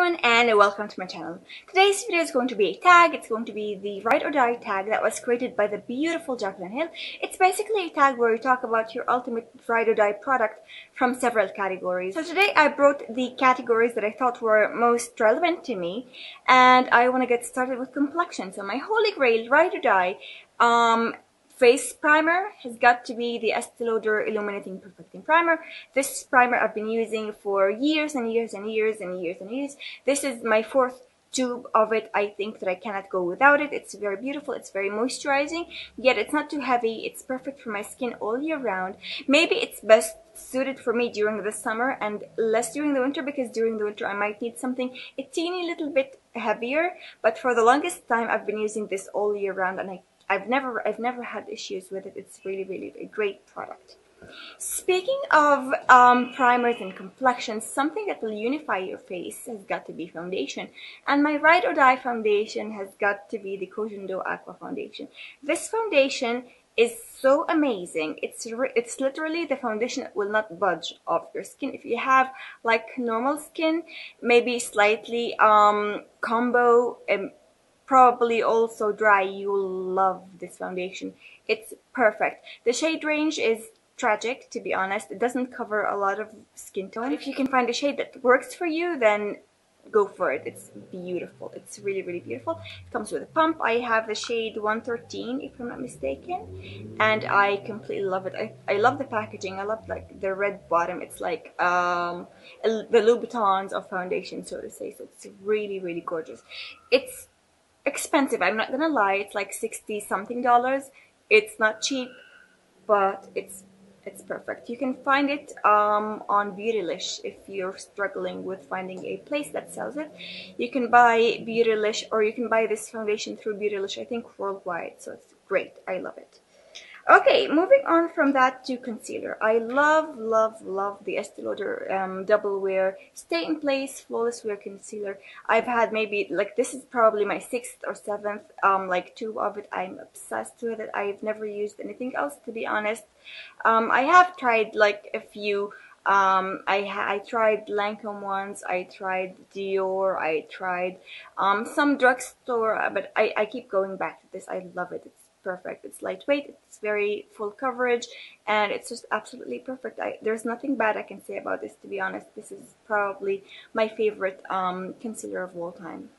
everyone and welcome to my channel. Today's video is going to be a tag. It's going to be the Ride or Die tag that was created by the beautiful Jaclyn Hill. It's basically a tag where you talk about your ultimate Ride or Die product from several categories. So today I brought the categories that I thought were most relevant to me and I want to get started with complexion. So my holy grail Ride or Die um, face primer has got to be the Estee Lauder Illuminating Perfecting Primer. This primer I've been using for years and years and years and years and years. This is my fourth tube of it. I think that I cannot go without it. It's very beautiful. It's very moisturizing, yet it's not too heavy. It's perfect for my skin all year round. Maybe it's best suited for me during the summer and less during the winter because during the winter I might need something a teeny little bit heavier but for the longest time I've been using this all year round and I I've never I've never had issues with it. It's really really a great product. Speaking of um, primers and complexions, something that will unify your face has got to be foundation. And my Ride or Die foundation has got to be the Koh Gen Do Aqua foundation. This foundation is so amazing. It's it's literally the foundation that will not budge off your skin. If you have like normal skin, maybe slightly um, combo, um, probably also dry, you'll love this foundation. It's perfect. The shade range is tragic, to be honest. It doesn't cover a lot of skin tone. If you can find a shade that works for you, then go for it. It's beautiful. It's really, really beautiful. It comes with a pump. I have the shade 113, if I'm not mistaken. And I completely love it. I, I love the packaging. I love like the red bottom. It's like um, the Louboutins of foundation, so to say. So it's really, really gorgeous. It's expensive. I'm not gonna lie. It's like 60 something dollars. It's not cheap, but it's it's perfect. You can find it um, on Beautylish if you're struggling with finding a place that sells it. You can buy Beautylish or you can buy this foundation through Beautylish, I think worldwide. So it's great. I love it. Okay, moving on from that to concealer. I love, love, love the Estee Lauder um, Double Wear Stay in Place Flawless Wear Concealer. I've had maybe, like, this is probably my sixth or seventh, um, like, tube of it. I'm obsessed with it. I've never used anything else, to be honest. Um, I have tried, like, a few um, I, I tried Lancome once, I tried Dior, I tried um, some drugstore, but I, I keep going back to this. I love it. It's perfect. It's lightweight, it's very full coverage, and it's just absolutely perfect. I, there's nothing bad I can say about this, to be honest. This is probably my favorite um, concealer of all time.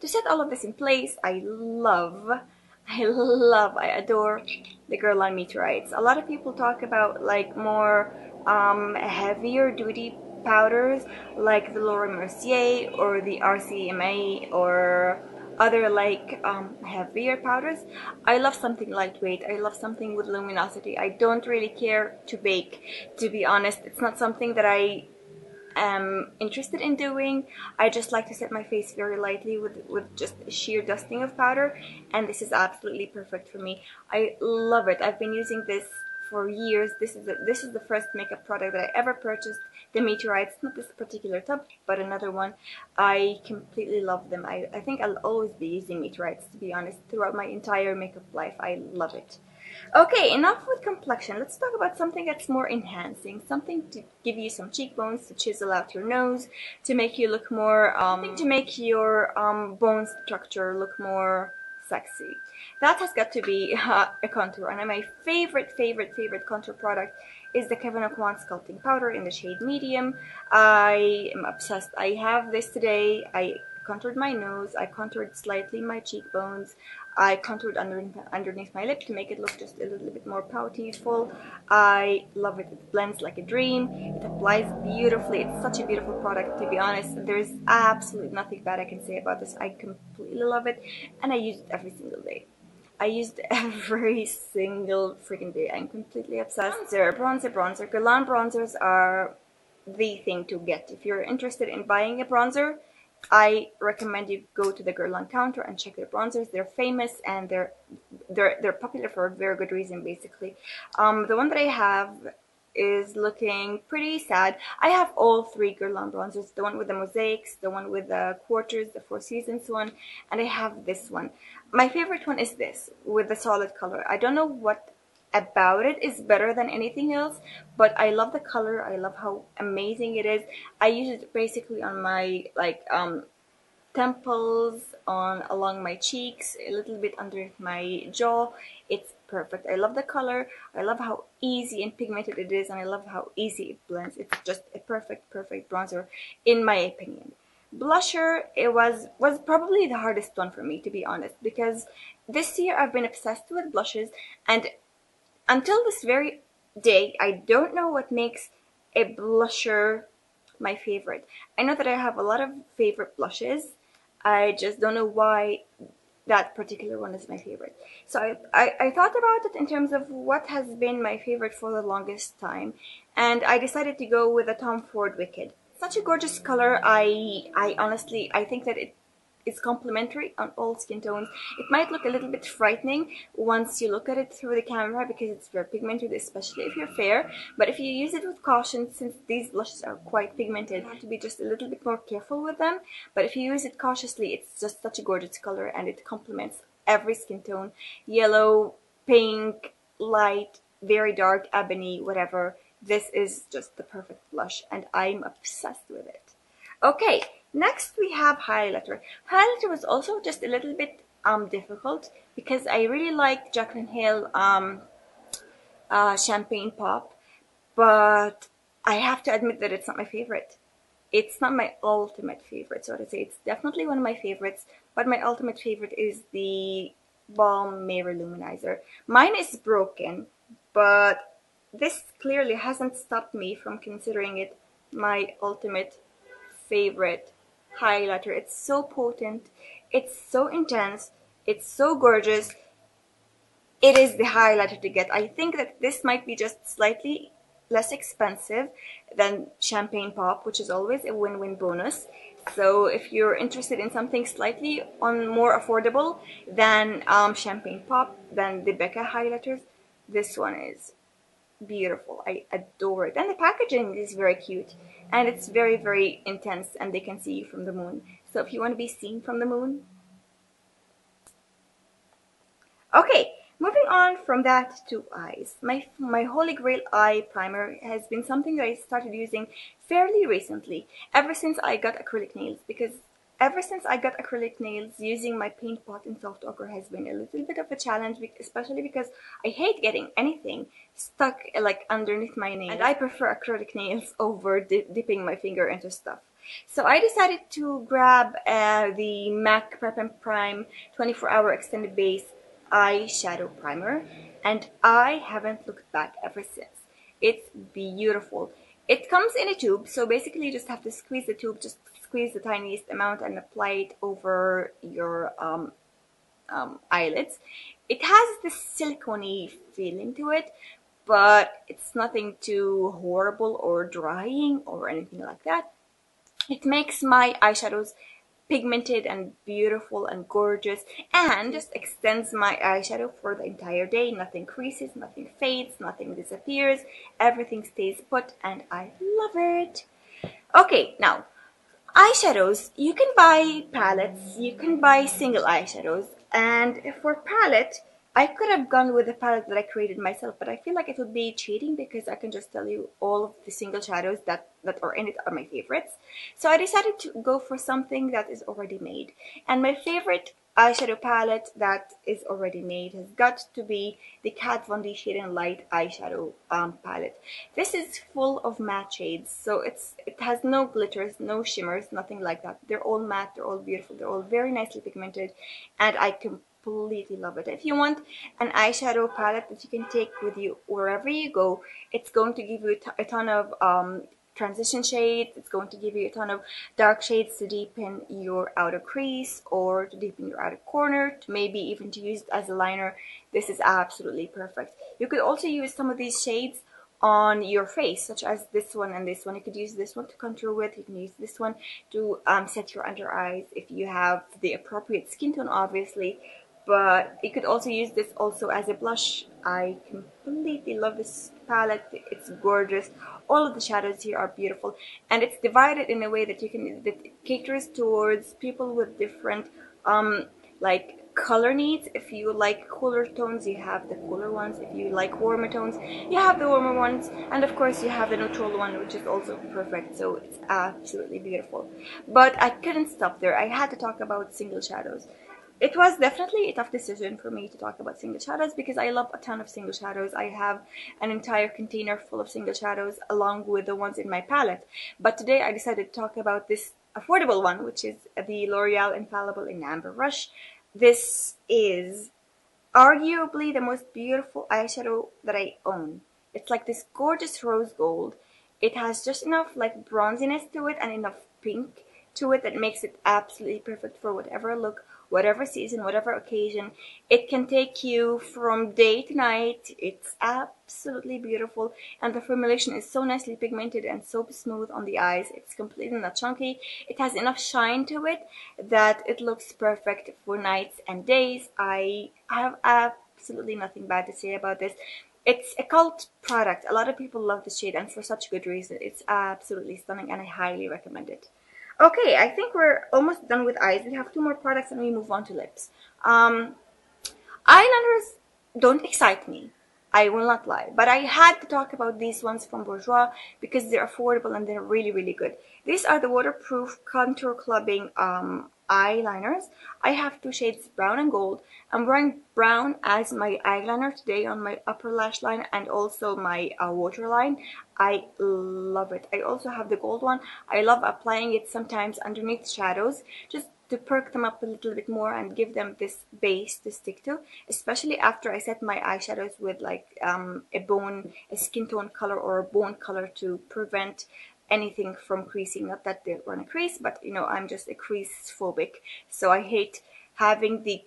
To set all of this in place, I love, I love, I adore the Guerlain Meteorites. A lot of people talk about like more um, heavier duty powders like the Laura Mercier or the RCMA or other like um, heavier powders. I love something lightweight. I love something with luminosity. I don't really care to bake, to be honest. It's not something that I am interested in doing. I just like to set my face very lightly with, with just sheer dusting of powder and this is absolutely perfect for me. I love it. I've been using this for years. This is a, this is the first makeup product that I ever purchased. The Meteorites, not this particular tub, but another one. I completely love them. I, I think I'll always be using Meteorites, to be honest, throughout my entire makeup life. I love it. Okay, enough with complexion. Let's talk about something that's more enhancing. Something to give you some cheekbones, to chisel out your nose, to make you look more, um, to make your um, bone structure look more sexy. That has got to be uh, a contour. And my favorite, favorite, favorite contour product is the Kevyn Aucoin Sculpting Powder in the shade Medium. I am obsessed. I have this today. I contoured my nose. I contoured slightly my cheekbones. I contoured under, underneath my lip to make it look just a little bit more poutyful. I love it. It blends like a dream. It applies beautifully. It's such a beautiful product, to be honest. There's absolutely nothing bad I can say about this. I completely love it, and I use it every single day. I used every single freaking day. I'm completely obsessed. Bronzer, bronzer, bronzer. Guerlain bronzers are the thing to get. If you're interested in buying a bronzer, I recommend you go to the Guerlain counter and check their bronzers. They're famous and they're they're they're popular for a very good reason, basically. Um, the one that I have is looking pretty sad. I have all three Guerlain bronzers, the one with the mosaics, the one with the quarters, the Four Seasons one, and I have this one. My favorite one is this, with the solid color. I don't know what about it is better than anything else but I love the color. I love how amazing it is. I use it basically on my like um temples on along my cheeks a little bit under my jaw. It's perfect. I love the color. I love how easy and pigmented it is and I love how easy it blends. It's just a perfect perfect bronzer in my opinion. Blusher it was was probably the hardest one for me to be honest because this year I've been obsessed with blushes and until this very day, I don't know what makes a blusher my favorite. I know that I have a lot of favorite blushes. I just don't know why that particular one is my favorite. So I, I, I, thought about it in terms of what has been my favorite for the longest time. And I decided to go with the Tom Ford Wicked. Such a gorgeous color. I, I honestly, I think that it is complementary on all skin tones. It might look a little bit frightening once you look at it through the camera because it's very pigmented, especially if you're fair. But if you use it with caution, since these blushes are quite pigmented, you have to be just a little bit more careful with them. But if you use it cautiously, it's just such a gorgeous color and it complements every skin tone. Yellow, pink, light, very dark, ebony, whatever. This is just the perfect blush and I'm obsessed with it. Okay, Next we have highlighter. Highlighter was also just a little bit um, difficult because I really like Jaclyn Hill um, uh, Champagne Pop, but I have to admit that it's not my favorite. It's not my ultimate favorite, so to say. It's definitely one of my favorites, but my ultimate favorite is the Balm Mary Lou-manizer. Mine is broken, but this clearly hasn't stopped me from considering it my ultimate favorite highlighter. It's so potent. It's so intense. It's so gorgeous. It is the highlighter to get. I think that this might be just slightly less expensive than Champagne Pop, which is always a win-win bonus. So if you're interested in something slightly on more affordable than um, Champagne Pop, than the Becca highlighters, this one is beautiful. I adore it. And the packaging is very cute and it's very very intense and they can see you from the moon so if you want to be seen from the moon okay moving on from that to eyes my my holy grail eye primer has been something that I started using fairly recently ever since I got acrylic nails because Ever since I got acrylic nails, using my paint pot in soft ochre has been a little bit of a challenge, especially because I hate getting anything stuck like underneath my nails. And I prefer acrylic nails over dipping my finger into stuff. So I decided to grab uh, the MAC Prep and Prime 24 Hour Extended Base Eyeshadow Primer. And I haven't looked back ever since. It's beautiful. It comes in a tube, so basically you just have to squeeze the tube just squeeze the tiniest amount and apply it over your um, um, eyelids. It has this silicone feeling to it, but it's nothing too horrible or drying or anything like that. It makes my eyeshadows pigmented and beautiful and gorgeous and just extends my eyeshadow for the entire day. Nothing creases, nothing fades, nothing disappears. Everything stays put and I love it. Okay, now eyeshadows, you can buy palettes, you can buy single eyeshadows, and for palette, I could have gone with the palette that I created myself, but I feel like it would be cheating because I can just tell you all of the single shadows that, that are in it are my favorites. So I decided to go for something that is already made. And my favorite eyeshadow palette that is already made has got to be the Kat Von D Shade and Light eyeshadow um, palette. This is full of matte shades, so it's it has no glitters, no shimmers, nothing like that. They're all matte, they're all beautiful, they're all very nicely pigmented, and I completely love it. If you want an eyeshadow palette that you can take with you wherever you go, it's going to give you a ton of um, transition shades. It's going to give you a ton of dark shades to deepen your outer crease or to deepen your outer corner, to maybe even to use it as a liner. This is absolutely perfect. You could also use some of these shades on your face, such as this one and this one. You could use this one to contour with. You can use this one to um, set your under eyes if you have the appropriate skin tone, obviously. But you could also use this also as a blush. I completely love this palette. It's gorgeous all of the shadows here are beautiful and it's divided in a way that you can that caters towards people with different um like color needs. If you like cooler tones, you have the cooler ones. If you like warmer tones, you have the warmer ones. And of course, you have the neutral one, which is also perfect. So it's absolutely beautiful. But I couldn't stop there. I had to talk about single shadows. It was definitely a tough decision for me to talk about single shadows because I love a ton of single shadows. I have an entire container full of single shadows along with the ones in my palette. But today I decided to talk about this affordable one, which is the L'Oreal Infallible in Amber Rush. This is arguably the most beautiful eyeshadow that I own. It's like this gorgeous rose gold. It has just enough like bronziness to it and enough pink to it that makes it absolutely perfect for whatever look whatever season, whatever occasion. It can take you from day to night. It's absolutely beautiful. And the formulation is so nicely pigmented and so smooth on the eyes. It's completely not chunky. It has enough shine to it that it looks perfect for nights and days. I have absolutely nothing bad to say about this. It's a cult product. A lot of people love the shade and for such a good reason. It's absolutely stunning and I highly recommend it. Okay, I think we're almost done with eyes. We have two more products and we move on to lips. Um, eyeliners don't excite me. I will not lie. But I had to talk about these ones from Bourjois because they're affordable and they're really, really good. These are the waterproof contour clubbing um, eyeliners. I have two shades, brown and gold. I'm wearing brown as my eyeliner today on my upper lash line and also my uh, waterline. I love it. I also have the gold one. I love applying it sometimes underneath shadows just to perk them up a little bit more and give them this base to stick to especially after I set my eyeshadows with like um, a bone a skin tone color or a bone color to prevent anything from creasing. Not that they want to crease, but you know, I'm just a crease phobic. So I hate having the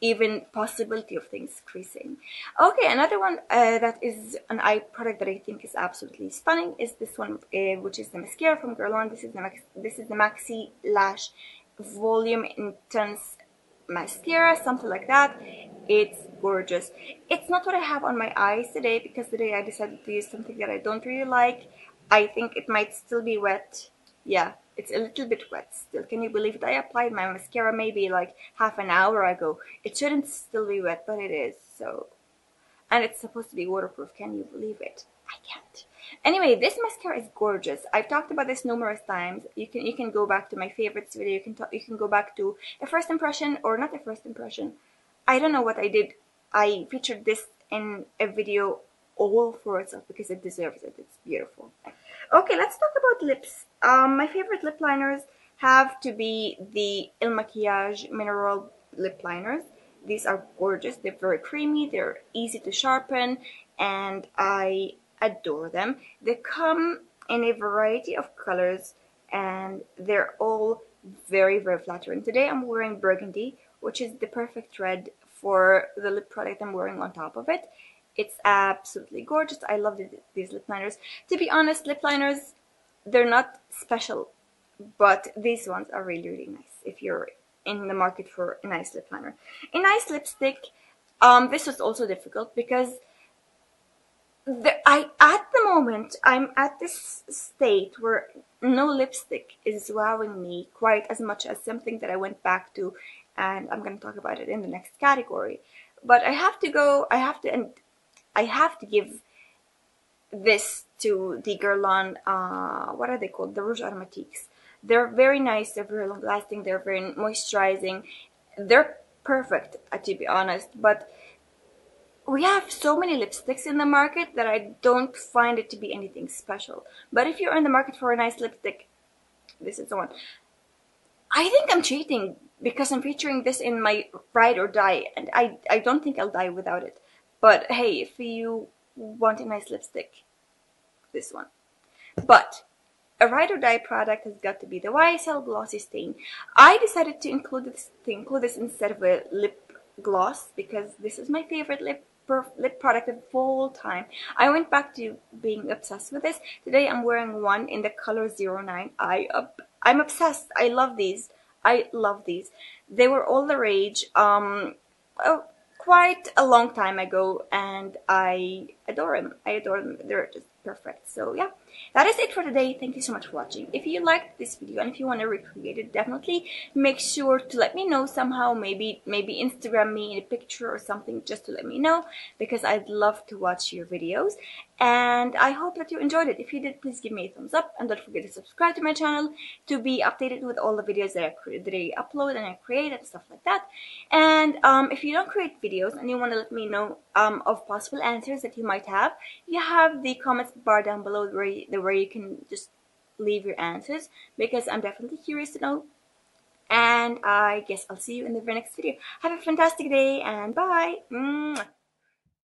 even possibility of things creasing. Okay, another one uh, that is an eye product that I think is absolutely stunning is this one, uh, which is the mascara from Guerlain. This is the Max this is the Maxi Lash Volume Intense Mascara, something like that. It's gorgeous. It's not what I have on my eyes today because today I decided to use something that I don't really like. I think it might still be wet. Yeah, it's a little bit wet still. Can you believe it? I applied my mascara maybe like half an hour ago. It shouldn't still be wet, but it is. So, and it's supposed to be waterproof. Can you believe it? I can't. Anyway, this mascara is gorgeous. I've talked about this numerous times. You can you can go back to my favorites video. You can talk, you can go back to a first impression or not a first impression. I don't know what I did. I featured this in a video all for itself because it deserves it. It's beautiful. Okay, let's talk about lips. Um, my favorite lip liners have to be the Il Makiage Mineral Lip Liners. These are gorgeous. They're very creamy. They're easy to sharpen and I adore them. They come in a variety of colors and they're all very, very flattering. Today I'm wearing burgundy, which is the perfect red for the lip product I'm wearing on top of it. It's absolutely gorgeous. I love these lip liners. To be honest, lip liners, they're not special, but these ones are really, really nice if you're in the market for a nice lip liner. A nice lipstick, um, this was also difficult because the, I at the moment I'm at this state where no lipstick is wowing me quite as much as something that I went back to and I'm going to talk about it in the next category but I have to go I have to and I have to give this to the Guerlain, uh, what are they called? The Rouge Automatiques. They're very nice, they're very long lasting, they're very moisturizing. They're perfect, uh, to be honest, but we have so many lipsticks in the market that I don't find it to be anything special. But if you're in the market for a nice lipstick, this is the one. I think I'm cheating because I'm featuring this in my ride or die, and I, I don't think I'll die without it. But hey, if you want a nice lipstick, this one. But a ride or die product has got to be the YSL Glossy Stain. I decided to include this to include this instead of a lip gloss because this is my favorite lip lip product of all time. I went back to being obsessed with this. Today I'm wearing one in the color 09. I I'm obsessed. I love these. I love these. They were all the rage. Um, oh, quite a long time ago and I adore them. I adore them. They're just perfect. So yeah, that is it for today. Thank you so much for watching. If you liked this video and if you want to recreate it, definitely make sure to let me know somehow. Maybe maybe Instagram me in a picture or something just to let me know because I'd love to watch your videos. And I hope that you enjoyed it. If you did, please give me a thumbs up and don't forget to subscribe to my channel to be updated with all the videos that I, that I upload and I create and stuff like that. And um, if you don't create videos and you want to let me know um, of possible answers that you might have, you have the comments bar down below where you, where you can just leave your answers because I'm definitely curious to know. And I guess I'll see you in the very next video. Have a fantastic day and bye! Mwah.